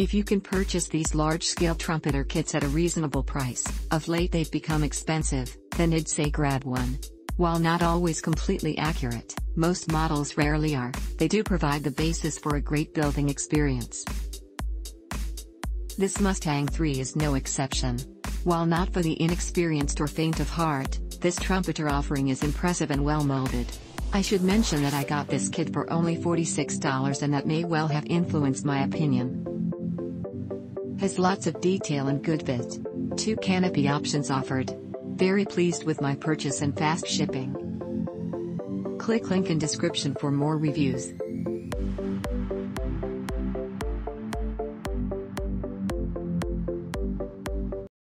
If you can purchase these large-scale trumpeter kits at a reasonable price, of late they've become expensive, then I'd say grab one. While not always completely accurate, most models rarely are, they do provide the basis for a great building experience. This Mustang 3 is no exception. While not for the inexperienced or faint of heart, this trumpeter offering is impressive and well molded. I should mention that I got this kit for only $46 and that may well have influenced my opinion. Has lots of detail and good fit. Two canopy options offered. Very pleased with my purchase and fast shipping. Click link in description for more reviews.